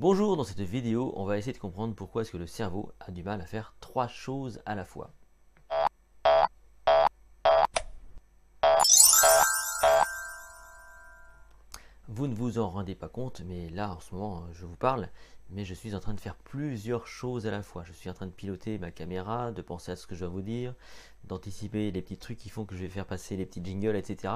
Bonjour, dans cette vidéo, on va essayer de comprendre pourquoi est-ce que le cerveau a du mal à faire trois choses à la fois. Vous ne vous en rendez pas compte, mais là en ce moment je vous parle, mais je suis en train de faire plusieurs choses à la fois. Je suis en train de piloter ma caméra, de penser à ce que je dois vous dire, d'anticiper les petits trucs qui font que je vais faire passer les petits jingles, etc.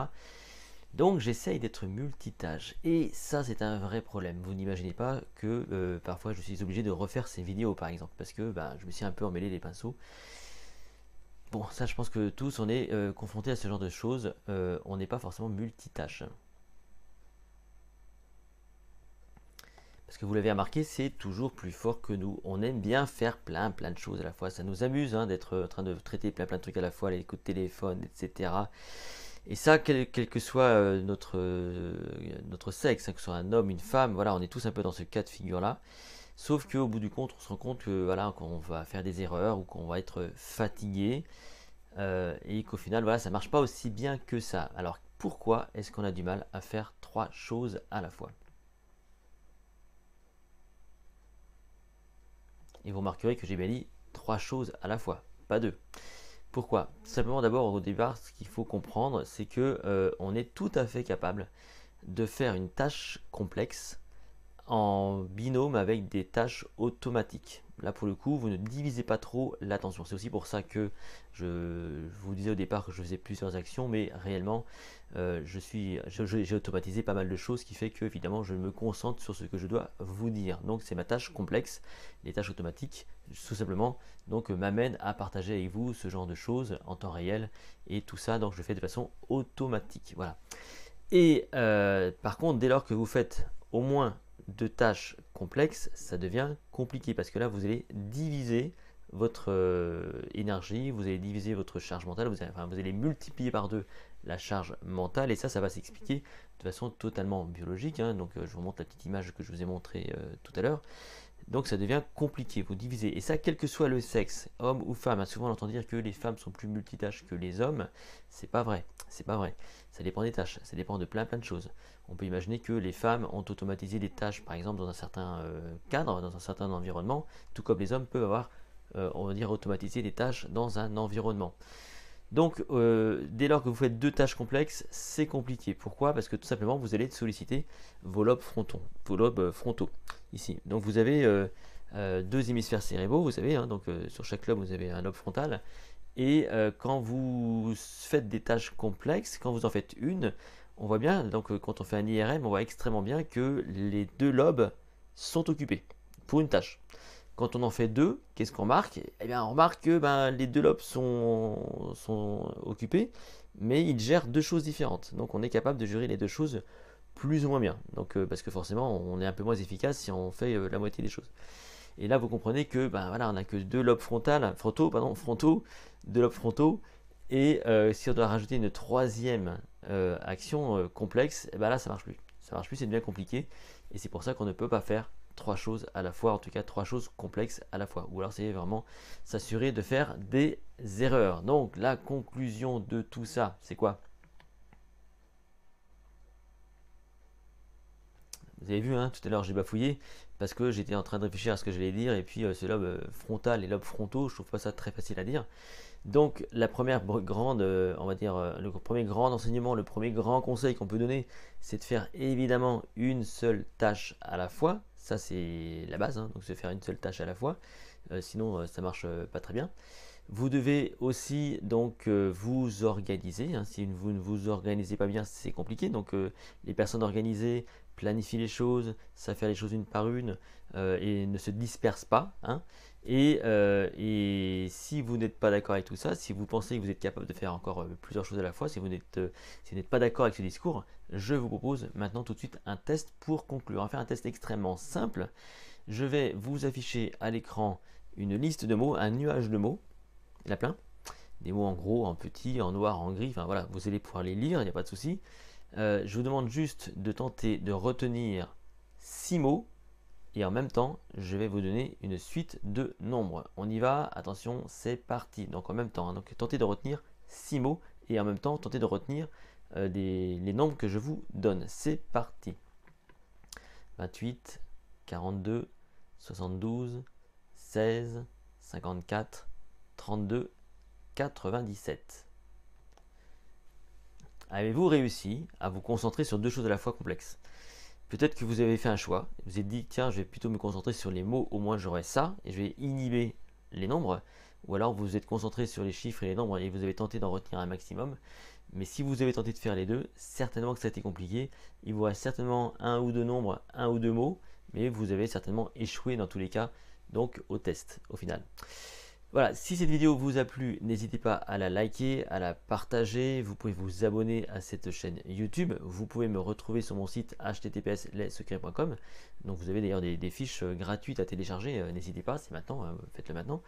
Donc j'essaye d'être multitâche et ça c'est un vrai problème. Vous n'imaginez pas que euh, parfois je suis obligé de refaire ces vidéos par exemple parce que bah, je me suis un peu emmêlé les pinceaux. Bon ça je pense que tous on est euh, confrontés à ce genre de choses. Euh, on n'est pas forcément multitâche. Parce que vous l'avez remarqué, c'est toujours plus fort que nous. On aime bien faire plein plein de choses à la fois. Ça nous amuse hein, d'être en train de traiter plein plein de trucs à la fois, les coups de téléphone, etc. Et ça, quel, que soit euh, notre, euh, notre sexe, hein, que ce soit un homme, une femme, voilà, on est tous un peu dans ce cas de figure-là. Sauf qu'au bout du compte, on se rend compte voilà, qu'on va faire des erreurs ou qu'on va être fatigué euh, et qu'au final, voilà, ça marche pas aussi bien que ça. Alors pourquoi est-ce qu'on a du mal à faire trois choses à la fois? Et vous remarquerez que j'ai bien dit trois choses à la fois, pas deux. Pourquoi? Simplement d'abord au départ, ce qu'il faut comprendre, c'est que euh, on est tout à fait capable de faire une tâche complexe en binôme avec des tâches automatiques. Là pour le coup, vous ne divisez pas trop l'attention. C'est aussi pour ça que je, vous disais au départ que je faisais plusieurs actions, mais réellement, euh, je suis, j'ai automatisé pas mal de choses, qui fait que évidemment, je me concentre sur ce que je dois vous dire. Donc c'est ma tâche complexe, les tâches automatiques, tout simplement, donc m'amène à partager avec vous ce genre de choses en temps réel et tout ça. Donc je fais de façon automatique. Voilà. Et euh, par contre, dès lors que vous faites au moins de tâches complexes, ça devient compliqué parce que là, vous allez diviser votre euh, énergie, vous allez diviser votre charge mentale, vous allez, multiplier par deux la charge mentale et ça, ça va s'expliquer de façon totalement biologique. Hein. donc, euh, je vous montre la petite image que je vous ai montrée euh, tout à l'heure. Donc ça devient compliqué, vous divisez. Et ça, quel que soit le sexe, homme ou femme. Hein, souvent on entend dire que les femmes sont plus multitâches que les hommes. C'est pas vrai. C'est pas vrai. Ça dépend des tâches. Ça dépend de plein plein de choses. On peut imaginer que les femmes ont automatisé des tâches, par exemple, dans un certain euh, cadre, dans un certain environnement, tout comme les hommes peuvent avoir, euh, on va dire, automatisé des tâches dans un environnement. Donc, euh, dès lors que vous faites deux tâches complexes, c'est compliqué. Pourquoi? Parce que tout simplement, vous allez solliciter vos lobes lobes frontaux ici. Donc, vous avez deux hémisphères cérébraux, vous savez. Hein, donc, sur chaque lobe, vous avez un lobe frontal. Et quand vous faites des tâches complexes, quand vous en faites une, on voit bien, donc euh, quand on fait un IRM, on voit extrêmement bien que les deux lobes sont occupés pour une tâche. Quand on en fait deux, qu'est-ce qu'on remarque? Eh bien, on remarque que ben, les deux lobes sont, occupés, mais ils gèrent deux choses différentes. Donc, on est capable de gérer les deux choses plus ou moins bien. Donc, euh, parce que forcément, on est un peu moins efficace si on fait euh, la moitié des choses. Et là, vous comprenez que ben, voilà, on n'a que deux lobes frontales, frontaux, pardon, frontaux, deux lobes frontaux. Et si on doit rajouter une troisième euh, action euh, complexe, et eh ben là ça marche plus. Ça marche plus, c'est bien compliqué. Et c'est pour ça qu'on ne peut pas faire trois choses à la fois, en tout cas trois choses complexes à la fois. Ou alors c'est vraiment s'assurer de faire des erreurs. Donc la conclusion de tout ça, c'est quoi? Vous avez vu, hein, tout à l'heure j'ai bafouillé parce que j'étais en train de réfléchir à ce que j'allais dire et puis euh, ce lobe frontal et lobe frontaux, je trouve pas ça très facile à dire. Donc la première grande, euh, on va dire, euh, le premier grand enseignement, le premier grand conseil qu'on peut donner, c'est de faire évidemment une seule tâche à la fois. Ça c'est la base, hein, donc c'est faire une seule tâche à la fois. Euh, sinon ça marche pas très bien. Vous devez aussi donc vous organiser. Hein. Si vous ne vous organisez pas bien, c'est compliqué. Donc les personnes organisées planifient les choses, ça fait les choses une par une et ne se dispersent pas. Hein. Euh, et, si vous n'êtes pas d'accord avec tout ça, si vous pensez que vous êtes capable de faire encore euh, plusieurs choses à la fois, si vous n'êtes euh, pas d'accord avec ce discours, je vous propose maintenant tout de suite un test pour conclure. On va faire un test extrêmement simple. Je vais vous afficher à l'écran une liste de mots, un nuage de mots. Il y en a plein. Des mots en gros, en petit, en noir, en gris. Enfin voilà, vous allez pouvoir les lire, il n'y a pas de souci. Je vous demande juste de tenter de retenir six mots et en même temps, je vais vous donner une suite de nombres. On y va, attention, c'est parti. Donc en même temps, hein. donc tentez de retenir 6 mots et en même temps, tentez de retenir euh, les nombres que je vous donne. C'est parti. 28, 42, 72, 16, 54, 32, 97. Avez-vous réussi à vous concentrer sur deux choses à la fois complexes? Peut-être que vous avez fait un choix, vous avez dit tiens je vais plutôt me concentrer sur les mots, au moins j'aurai ça, et je vais inhiber les nombres, ou alors vous vous êtes concentré sur les chiffres et les nombres et vous avez tenté d'en retenir un maximum. Mais si vous avez tenté de faire les deux, certainement que ça a été compliqué. Il vous reste certainement un ou deux nombres, un ou deux mots, mais vous avez certainement échoué dans tous les cas, donc au test au final. Voilà, si cette vidéo vous a plu, n'hésitez pas à la liker, à la partager. Vous pouvez vous abonner à cette chaîne YouTube. Vous pouvez me retrouver sur mon site https Donc vous avez d'ailleurs des, fiches euh, gratuites à télécharger. Euh, n'hésitez pas, c'est maintenant, hein, faites-le maintenant.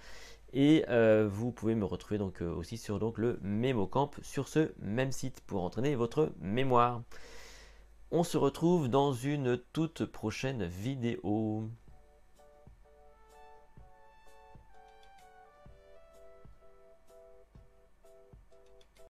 Et euh, vous pouvez me retrouver donc aussi sur donc, le MemoCamp sur ce même site pour entraîner votre mémoire. On se retrouve dans une toute prochaine vidéo.